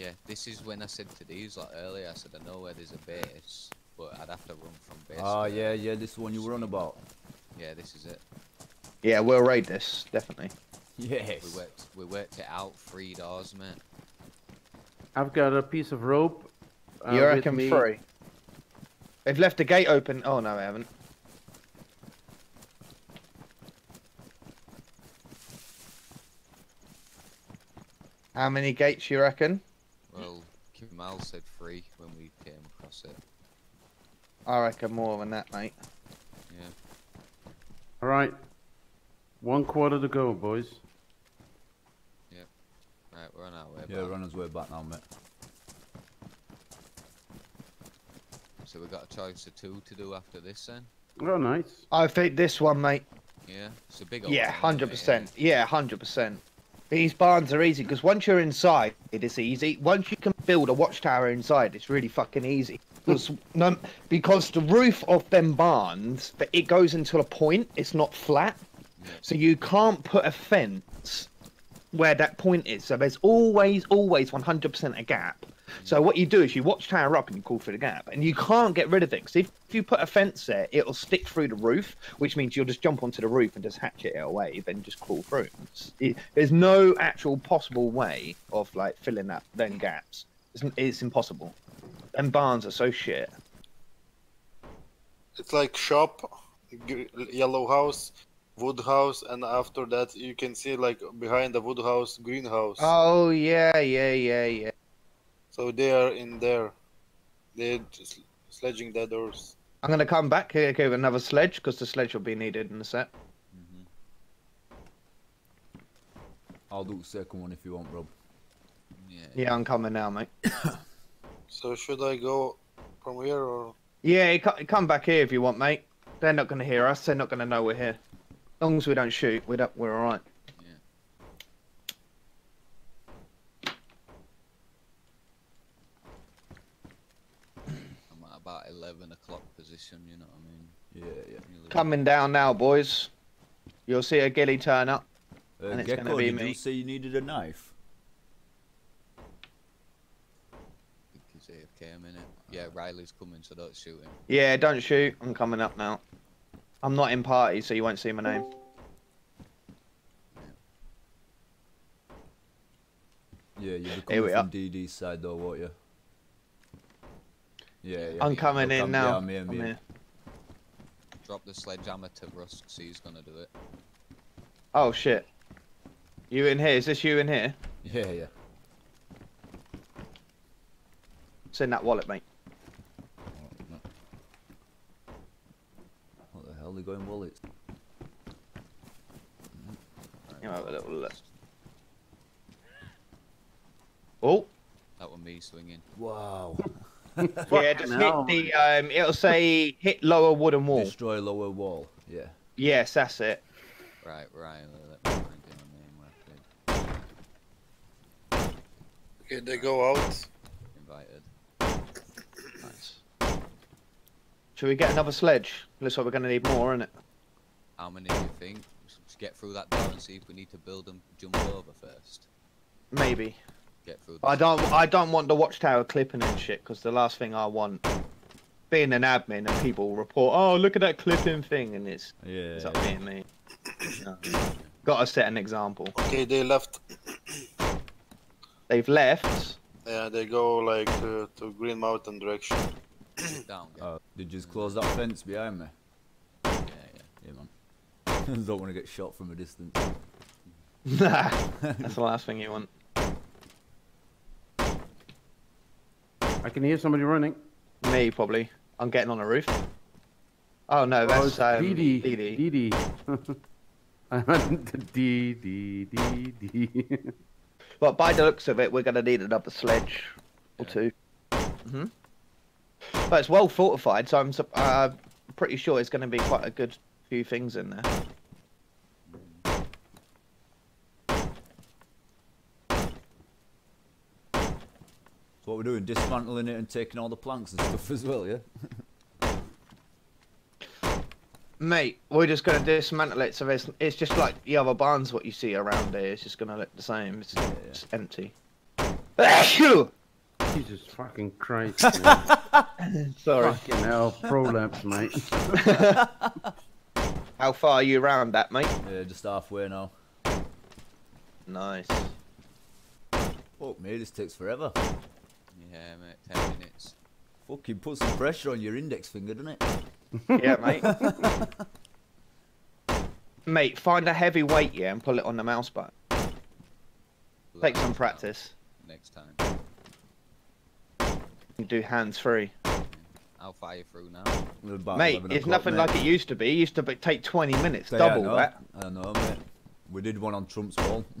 Yeah, this is when I said to these like earlier. I said I know where there's a base, but I'd have to run from base. Oh to- yeah, yeah, this one you were on about. Yeah, this is it. Yeah, we'll raid this definitely. Yes. We worked we worked it out. Three doors, mate. I've got a piece of rope. uh, you reckon me. three? They've left the gate open. Oh no, they haven't. How many gates you reckon? Well, Kamal said three when we came across it. I reckon more than that, mate. Yeah. All right. One quarter to go, boys. Yep. Right, we're on our way. Yeah, back. run us way back now, mate. So we got a choice of two to do after this then. Oh, nice. I think this one, mate. Yeah, it's a big. old Yeah, hundred it? percent. Yeah, hundred percent. These barns are easy because once you're inside, it is easy. Once you can build a watchtower inside, it's really fucking easy. Because no, because the roof of them barns, it goes until a point. It's not flat, so you can't put a fence where that point is. So there's always, always 100% a gap. So what you do is you watch tower up and you call through the gap, and you can't get rid of it. Because if, if you put a fence there, it'll stick through the roof, which means you'll just jump onto the roof and just hatchet it away, then just crawl through. It, there's no actual possible way of like filling that them gaps. It's, it's impossible. And barns are so shit. It's like shop, yellow house, wood house, and after that you can see like behind the Woodhouse greenhouse. Oh yeah, yeah, yeah, yeah. So they are in there. They're just sledging the doors. I'm gonna come back here okay, with another sledge because the sledge will be needed in the set. Mhm. I'll do the second one if you want, Rob. Yeah. Yeah, I'm coming now, mate. So should I go from here or? Yeah, come back here if you want, mate. They're not gonna hear us. They're not gonna know we're here. As long as we don't shoot, we don't, we're all right. I'm at about eleven o'clock position. You know what I mean? Yeah, yeah. Coming down now, boys. You'll see a ghillie turn up. Uh, And it's Gecko, gonna be did me. you say you needed a knife? I think he's AFK a minute. Yeah, Riley's coming, so don't shoot him. Yeah, don't shoot. I'm coming up now. I'm not in party, so you won't see my name. Yeah, you'll be coming from DD's side though, won't you? Yeah, yeah. I'm coming in I'm- now. yeah, I'm here, I'm I'm here. here. Drop the sledgehammer to Rusk, so he's gonna do it. Oh shit. You in here? Is this you in here? Yeah, yeah. It's in that wallet, mate. Oh, no. What the hell? They going wallets? You have a little look. Oh, That one me swinging. Wow. yeah, just hell. hit the. Um, it'll say hit lower wooden wall. Destroy lower wall. Yeah. Yes, that's it. Right, right. Let me find your name. Where I Okay, they go out. invited. Nice. Should we get another sledge? Looks like we're gonna need more, isn't it? How many do you think? Let's get through that door and see if we need to build them. Jump over first. Maybe. Get through. The I don't. I don't want the watchtower clipping and shit because the last thing I want, being an admin and people report, oh look at that clipping thing, and it's Yeah. it's up me me. No. Got to set an example. Okay, they left. They've left. Yeah, they go like uh, to Green Mountain direction. Sit down. Get, Oh, did you just close that fence behind me? yeah, yeah. Yeah, man. Don't want to get shot from a distance. Nah, that's the last thing you want. I can hear somebody running. Me probably. I'm getting on a roof. Oh no, Oh, that's it's um, DD. DD. DD. D D D D. But by the looks of it, we're gonna need another sledge or two. hmm But it's well fortified, so I'm uh, pretty sure it's gonna be quite a good few things in there. What we're doing, dismantling it and taking all the planks and stuff as well, yeah? Mate, we're just gonna dismantle it so it's, it's just like the other barns what you see around here. It's just gonna look the same. It's, yeah. it's empty. Jesus fucking Christ. Sorry. fucking hell. Prolapse, mate. How far are you around that, mate? Yeah, just halfway now. Nice. Fuck me, this takes forever. Yeah, mate. Ten minutes. Fucking put some pressure on your index finger, doesn't it? Yeah, mate. mate, find a heavy weight, yeah, and pull it on the mouse button. Take some practice. Next time. And do hands free. I'll fire you through now. Mate, it's nothing mate. like it used to be. It used to be, take 20 minutes, Yeah, double I know. that. I know, mate. We did one on Trump's wall.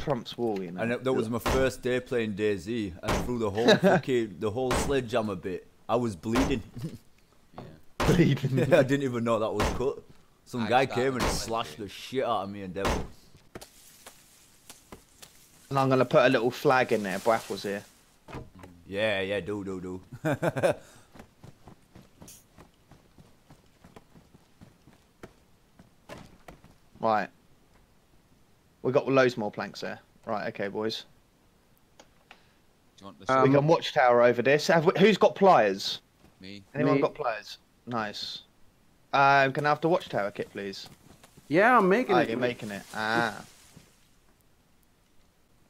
Trump's wall, you know. And it, that was my first day playing DayZ, and through the whole fucking the whole sledgehammer bit, I was bleeding. Yeah. bleeding. I didn't even know that was cut. Some I guy came and slashed the shit out of me and Devil. And I'm gonna put a little flag in there. Baff was here. Yeah, yeah, do, do, do. Right. We got loads more planks there. Right, okay, boys. Do you want the Um, we can watchtower over this. Have we, who's got pliers? me? Anyone Me. got pliers? Nice. Um, can I have the watchtower kit, please? Yeah, I'm making Oh, it. you're making it. Ah.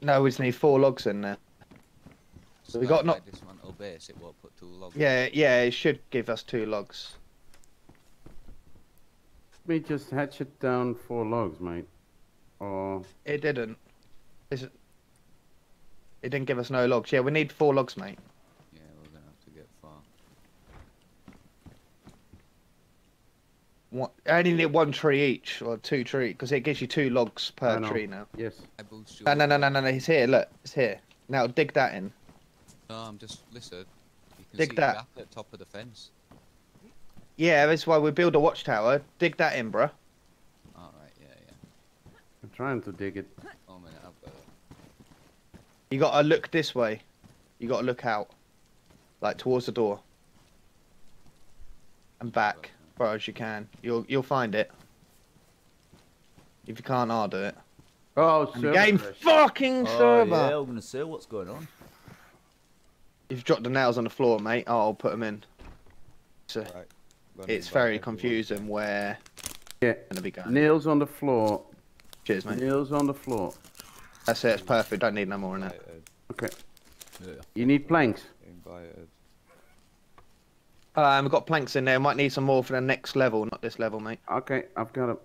No, we just need four logs in there. So we got no. no- dismantle base. It won't put two logs. Yeah, yeah, it should give us two logs. Let me just hatch it down four logs, mate. Or It didn't. Is it? It didn't give us no logs. Yeah, we need four logs, mate. Yeah, we're gonna have to get far. One, I only need one tree each, or two tree, because it gives you two logs per tree now. yes. I boost you. No, no, no, no, no, no, it's here, look, it's here. Now dig that in. No, I'm just listen. You can Dig see that. the gap at top of the fence. Yeah, that's why we build a watchtower. Dig that in, bruh. All right. Yeah, yeah. I'm trying to dig it. Oh minute, I've got it. You gotta look this way. You gotta look out. Like towards the door. And back, as far as you can. You'll you'll find it. If you can't, I'll do it. Oh, And the server game crash. fucking oh, server. yeah, I'm gonna see what's going on. You've dropped the nails on the floor, mate. Oh, I'll put them in. So Right. it's very confusing where Yeah. gonna be going. Nails on the floor. Cheers, mate. Nails on the floor. That's it. It's perfect. Don't need no more in it. Okay. Yeah. You need planks. Invited. Um, we've got planks in there. Might need some more for the next level, not this level, mate. Okay, I've got it.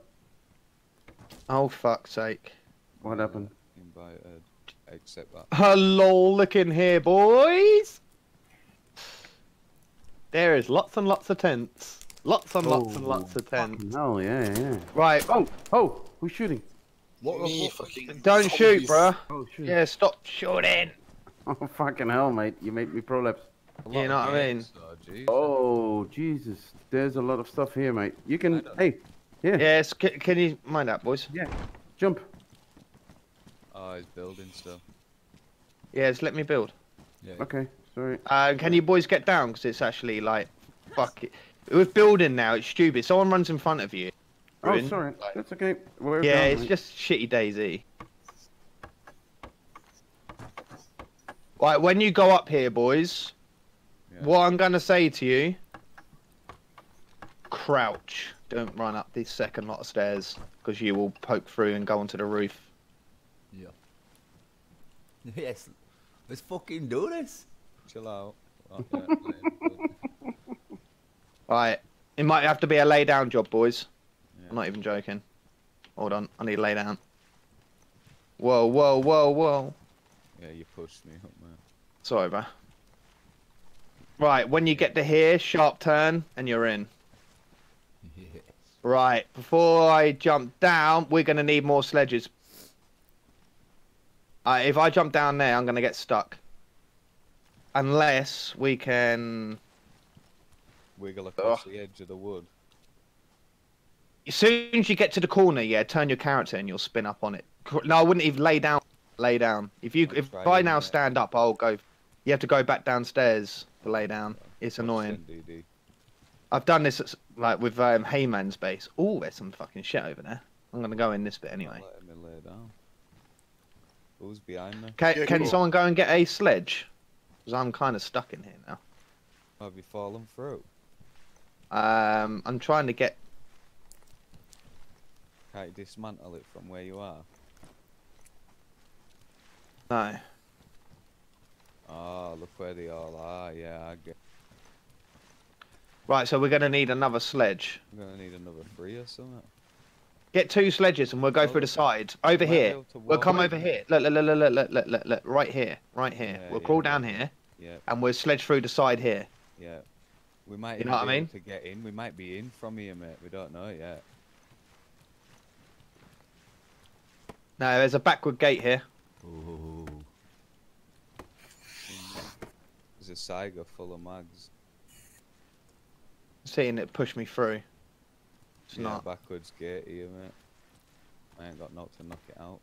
Oh fuck's sake. What happened? Invited. Accept that. Hello, look in here, boys. There is lots and lots of tents. Lots and lots and Oh, lots of tents. Oh, yeah, yeah. Right, Oh, oh, who's shooting? What Me fucking don't shoot, zombies. bruh. Oh, shooting. Yeah, stop shooting. Oh, fucking hell, mate. You made me prolapse. A You know what I mean? though. Oh, Jesus. There's a lot of stuff here, mate. You can. Hey, yeah, Yes, can, can you mind that, boys? Yeah. Jump. Oh, he's building stuff. Yes, let me build. Yeah. Okay, sorry. Uh, can you boys get down? Because it's actually like, fuck it. With building now, it's stupid. Someone runs in front of you. Oh, sorry. That's okay. We're yeah, done, it's mate. just shitty DayZ. Right, when you go up here, boys, Yeah. what I'm gonna say to you, crouch. Don't run up this second lot of stairs because you will poke through and go onto the roof. Yeah. Yes. Let's fucking do this. Chill out. Okay, lame. Right, it might have to be a lay down job, boys. I'm not even joking. Hold on, I need to lay down. Whoa, whoa, whoa, whoa. yeah, you pushed me up, man. Sorry, bro. Right, when you get to here, sharp turn, and you're in. Yeah. Right, before I jump down, we're going to need more sledges. Uh, if I jump down there, I'm going to get stuck. Unless we can... Wiggle across the edge of the wood. As soon as you get to the corner, yeah, turn your character and you'll spin up on it. No, I wouldn't even lay down. Lay down. If you, if Try I doing now that. stand up, I'll go... You have to go back downstairs to lay down. It's annoying. I've done this at, like with um, Heyman's base. Oh, there's some fucking shit over there. I'm gonna go in this bit anyway. Let me lay down. Who's behind me? Can, Yeah, can cool. someone go and get a sledge? Because I'm kind of stuck in here now. Have you fallen through? Um, I'm trying to get. Can't you dismantle it from where you are? No. Oh, look where they all are. Yeah, I get. Right, so we're going to need another sledge. I'm gonna need another three or something. Get two sledges and we'll go Oh, through the side. Over here. We'll come over here. Look, look, look, look, look, look, look, look. Right here. Right here. Yeah, we'll yeah, crawl down here Yeah, and we'll sledge through the side here. yeah. We might You know what I mean? to get in. We might be in from here, mate. We don't know yet. No, there's a backward gate here. Oh. There's a Saiga full of mugs. Seeing it push me through. It's yeah, not. backwards gate here, mate. I ain't got not to knock it out.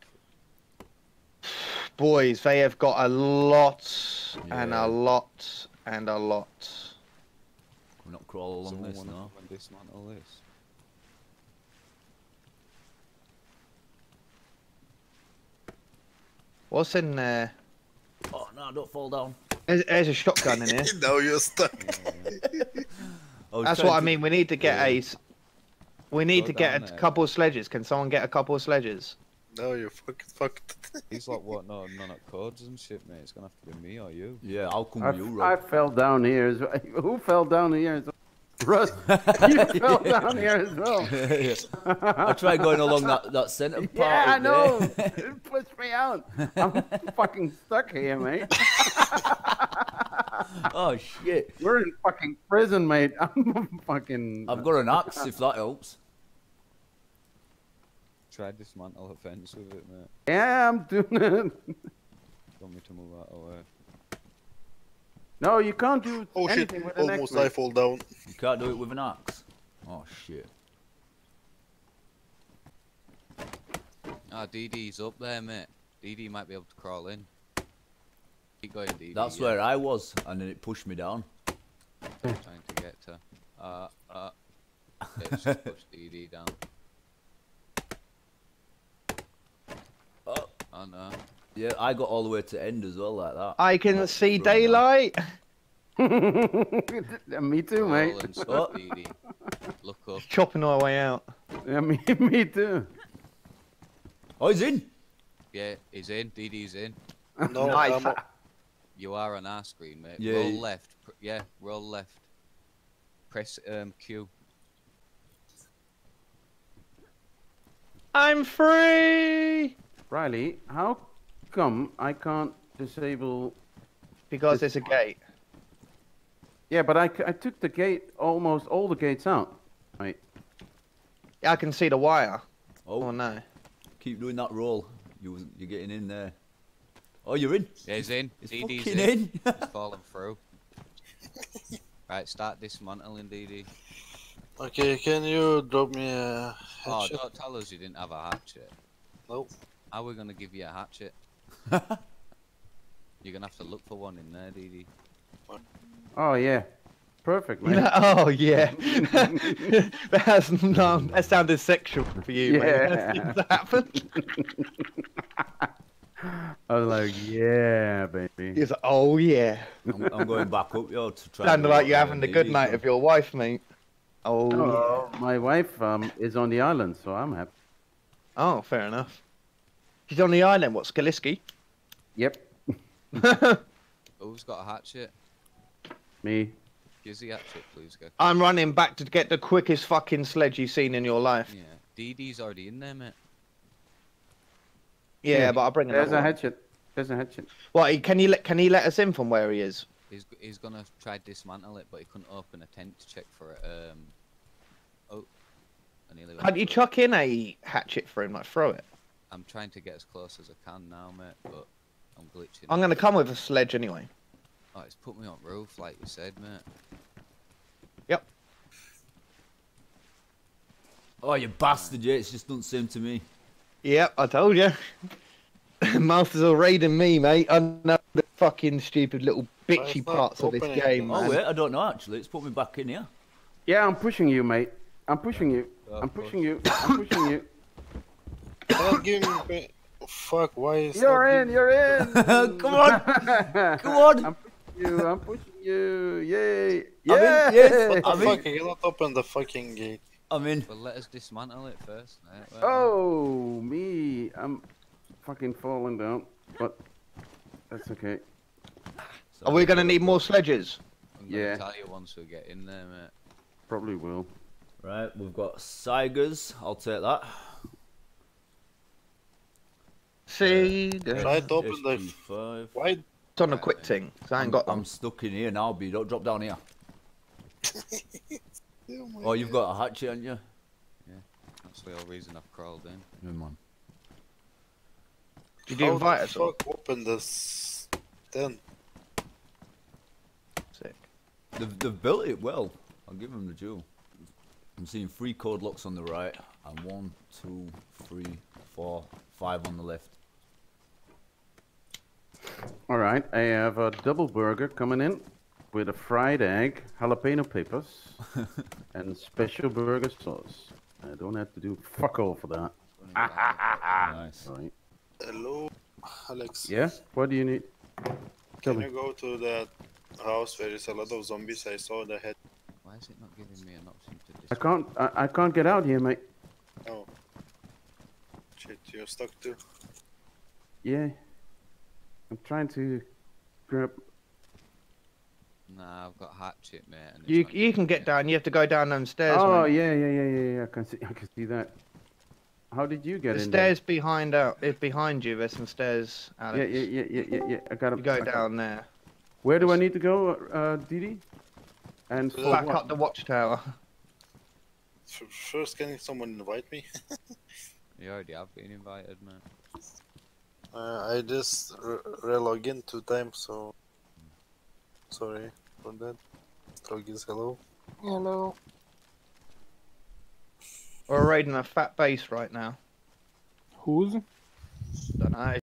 Boys, they have got a lot and a lot and a lot. We're not crawl along Someone this wanna now. dismantle this. What's in there? Oh no, don't fall down. There's, there's a shotgun in here. no, you're stuck. Yeah, yeah. I was That's trying what I mean. We need to get Yeah. a. s- We need Go to get a there. couple of sledges. Can someone get a couple of sledges? No, you're fucking fucked. He's like, what? No, none of codes and shit, mate. It's gonna have to be me or you. Yeah, I'll come I, with you, I fell down here. Who fell down here as well? Russ, you fell down here as well. I tried going along that, that centre part. Yeah, I know. There. it pushed me out. I'm fucking stuck here, mate. oh shit! We're in fucking prison, mate. I'm fucking. I've got an axe if that helps. Try dismantle a fence with it, mate. Yeah, I'm doing it. Want me to move out of the way? No, you can't do Oh shit! anything with an Almost axe, I fall down. You can't do it with an axe. Oh shit! Ah, DD's up there, mate. DD might be able to crawl in. Keep going, DD. That's yeah. where I was, and then it pushed me down. trying to get to. Uh, uh. Yeah, it's just push DD down. Oh. Oh no. Yeah, I got all the way to end as well like that. I can That's see daylight. me too, mate. and Oh. Look up. Chopping our way out. Yeah, me, me too. Oh, he's in. Yeah, he's in. DD's in. No, Nice. I'm, You are on our screen, mate. Yeah, roll y- left. Pr- yeah, roll left. Press um Q. I'm free Riley, how come I can't disable? because there's a gate. Yeah, but I, I took the gate, almost all the gates out. Right. Yeah, I can see the wire. Oh, Oh no. keep doing that roll. You, you're getting in there. Oh, you're in. Yeah, he's in. He's DD's fucking in. in. He's fallen through. Right, start dismantling DD. okay, can you drop me a hatchet? Oh, headshot? don't tell us you didn't have a hatchet. Nope. How are we gonna give you a hatchet? You're gonna have to look for one in there, DD. Oh yeah, perfect, mate. oh yeah. That's no, that sounded sexual for you, Yeah. mate. That happened. I was like, yeah, baby. He's like, oh yeah. I'm, I'm going back up, yo, to try. Sounded and like you're having the the good night man. of your wife, mate. Oh yeah. Oh, my wife um, is on the island, so I'm happy. Oh, fair enough. She's on the island. What, Skalisty? Yep, Who's got a hatchet? me. Gives the hatchet, please, go. I'm running back to get the quickest fucking sledge you've seen in your life. Yeah, DD's already in there, mate. Yeah, Yeah, but I'll bring him. There's a one. hatchet. There's a hatchet. What? Can he let Can he let us in from where he is? He's he's gonna try dismantle it, but he couldn't open a tent to check for it. Um. Oh. I nearly went Can't you through it. chuck in a hatchet for him? Like throw it. I'm trying to get as close as I can now, mate, but I'm glitching. I'm gonna come with a sledge anyway. Oh, it's put me on roof, like you said, mate. Yep. Oh, you bastard! Yeah, it just doesn't seem to me. Yep, I told you. Masters are raiding me, mate. I know the fucking stupid little bitchy it's parts of this opening. game, Oh man. wait, I don't know actually. It's put me back in here. Yeah, I'm pushing you, mate. I'm pushing you. Oh, I'm pushing you. I'm pushing you. Can you give me Fuck, why is You're not in. You're in. Come on. Come on. I'm pushing you. I'm pushing you. Yay. Yeah! I'm in, yes. What the I mean- fuck? You cannot open the fucking gate. I'm in. Well, let us dismantle it first. mate. Wait, Oh, me. I'm fucking falling down. But that's okay. so Are we going to need more sledges? I'm gonna Yeah. tell you once we get in there, mate. Probably will. Right, we've got Sigers. I'll take that. See, Try to open the. SP5. Why? it's on a quick uh, thing. 'cause I ain't got I'm them. stuck in here now, B. Don't drop down here. Oh, Oh, you've got a hatchet, haven't you? Yeah. That's the whole reason I've crawled in. Never mind. Did you How invite the us all? fuck open this? Then Sick. They've, they've built it well. I'll give them the jewel. I'm seeing three code locks on the right, and one, two, three, four, five on the left. All right. I have a double burger coming in with a fried egg, jalapeno peppers, and special burger sauce. I don't have to do fuck all for that. nice. All right. hello, Alex. Yeah. What do you need? Tell Can me. you go to that house where there's a lot of zombies? I saw the head. Why is it not giving me an option to I can't. I, I can't get out here, mate. Shit, you're stuck too. Yeah. I'm trying to grab. Nah, I've got hatchet, mate. And it's You you can get down. You have to go down them stairs. Oh mate. yeah, yeah, yeah, yeah, yeah. I can see. I can see that. How did you get The in stairs behind out. If behind you, there's some stairs. there? Alex. Yeah, yeah, yeah, yeah, yeah, yeah. I got You go down there. Where do I need to go, uh, Didi? And for Back what? up the watchtower. First, can someone invite me? You already have been invited, man. Uh, I just re- relog in two times, so sorry for that. Stroggies, hello. Hello. We're raiding a fat base right now. Who's? Don't know.